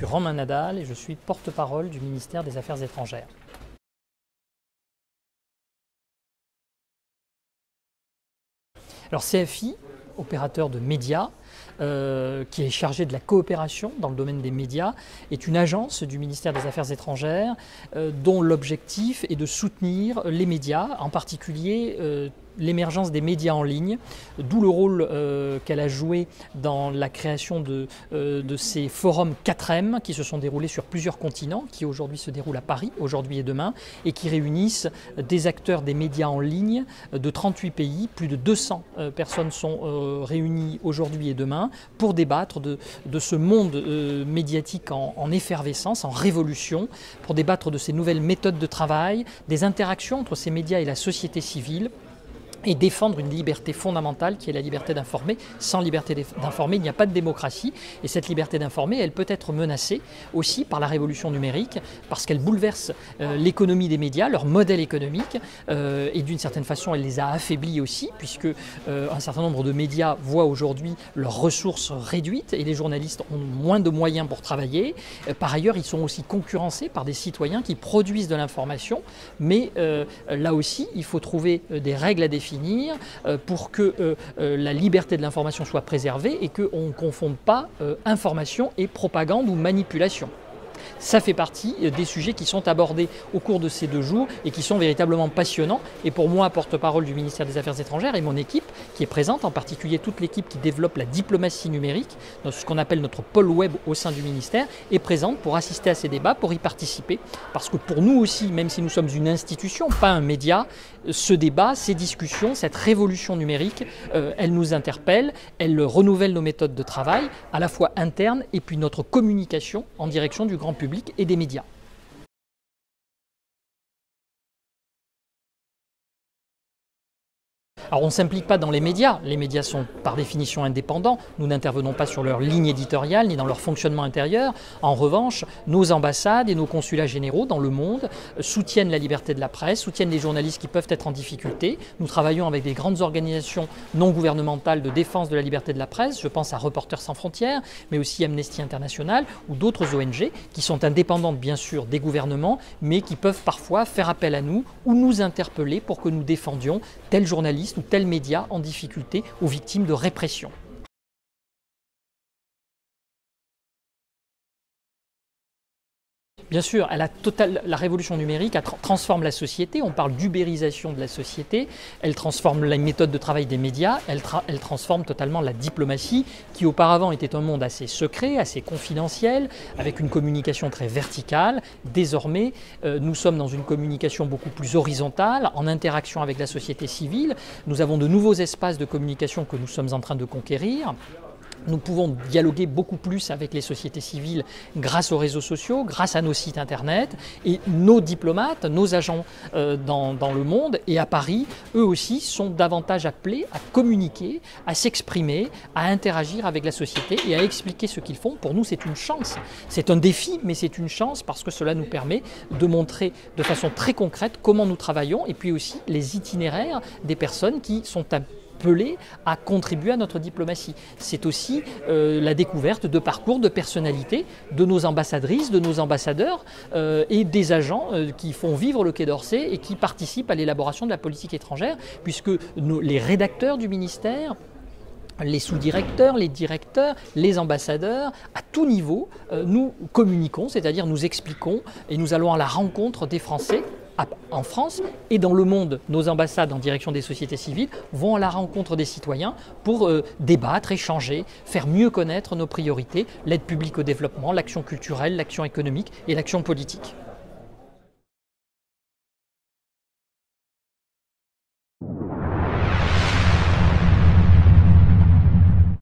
suis Romain Nadal et je suis porte-parole du ministère des Affaires étrangères. Alors CFI, opérateur de médias, euh, qui est chargé de la coopération dans le domaine des médias, est une agence du ministère des Affaires étrangères euh, dont l'objectif est de soutenir les médias, en particulier euh, l'émergence des médias en ligne, d'où le rôle qu'elle a joué dans la création de, ces forums 4M qui se sont déroulés sur plusieurs continents, qui aujourd'hui se déroulent à Paris, aujourd'hui et demain, et qui réunissent des acteurs des médias en ligne de 38 pays. Plus de 200 euh, personnes sont réunies aujourd'hui et demain pour débattre de, ce monde médiatique en, en effervescence, en révolution, pour débattre de ces nouvelles méthodes de travail, des interactions entre ces médias et la société civile et défendre une liberté fondamentale qui est la liberté d'informer. Sans liberté d'informer, il n'y a pas de démocratie. Et cette liberté d'informer, elle peut être menacée aussi par la révolution numérique, parce qu'elle bouleverse euh, l'économie des médias, leur modèle économique, euh, et d'une certaine façon, elle les a affaiblis aussi, puisque euh, un certain nombre de médias voient aujourd'hui leurs ressources réduites et les journalistes ont moins de moyens pour travailler. par ailleurs, ils sont aussi concurrencés par des citoyens qui produisent de l'information, mais là aussi, il faut trouver des règles à définir euh, pour que euh, euh, la liberté de l'information soit préservée et qu'on ne confonde pas information et propagande ou manipulation ça fait partie des sujets qui sont abordés au cours de ces deux jours et qui sont véritablement passionnants. Et pour moi, porte-parole du ministère des Affaires étrangères et mon équipe qui est présente, en particulier toute l'équipe qui développe la diplomatie numérique, ce qu'on appelle notre pôle web au sein du ministère, est présente pour assister à ces débats, pour y participer. Parce que pour nous aussi, même si nous sommes une institution, pas un média, ce débat, ces discussions, cette révolution numérique, euh, elle nous interpelle, elle renouvelle nos méthodes de travail, à la fois internes et puis notre communication en direction du grand public et des médias. Alors on ne s'implique pas dans les médias, les médias sont par définition indépendants, nous n'intervenons pas sur leur ligne éditoriale ni dans leur fonctionnement intérieur. En revanche, nos ambassades et nos consulats généraux dans le monde soutiennent la liberté de la presse, soutiennent les journalistes qui peuvent être en difficulté. Nous travaillons avec des grandes organisations non gouvernementales de défense de la liberté de la presse, je pense à Reporters sans frontières, mais aussi Amnesty International ou d'autres ONG qui sont indépendantes bien sûr des gouvernements, mais qui peuvent parfois faire appel à nous ou nous interpeller pour que nous défendions tel journaliste ou tel média en difficulté aux victimes de répression. Bien sûr, la révolution numérique transforme la société. On parle d'ubérisation de la société. Elle transforme les méthodes de travail des médias. Elle, elle, transforme totalement la diplomatie, qui auparavant était un monde assez secret, assez confidentiel, avec une communication très verticale. Désormais, euh, nous sommes dans une communication beaucoup plus horizontale, en interaction avec la société civile. Nous avons de nouveaux espaces de communication que nous sommes en train de conquérir. Nous pouvons dialoguer beaucoup plus avec les sociétés civiles grâce aux réseaux sociaux, grâce à nos sites internet. Et nos diplomates, nos agents euh, dans, dans, le monde et à Paris, eux aussi, sont davantage appelés à communiquer, à s'exprimer, à interagir avec la société et à expliquer ce qu'ils font. Pour nous, c'est une chance. C'est un défi, mais c'est une chance parce que cela nous permet de montrer de façon très concrète comment nous travaillons et puis aussi les itinéraires des personnes qui sont à contribuer à notre diplomatie. C'est aussi euh, la découverte de parcours, de personnalités, de nos ambassadrices, de nos ambassadeurs euh, et des agents euh, qui font vivre le Quai d'Orsay et qui participent à l'élaboration de la politique étrangère, puisque les rédacteurs du ministère les sous-directeurs, les directeurs, les ambassadeurs, à tout niveau, nous communiquons, c'est-à-dire nous expliquons et nous allons à la rencontre des Français en France et dans le monde, nos ambassades en direction des sociétés civiles vont à la rencontre des citoyens pour euh, débattre, échanger, faire mieux connaître nos priorités, l'aide publique au développement, l'action culturelle, l'action économique et l'action politique.